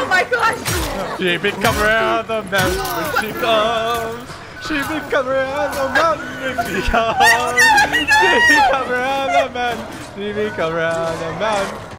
Oh my gosh! She been coming around the mountain when she comes. She been coming around the mountain when she comes. She been coming around the mountain. She been coming around the mountain.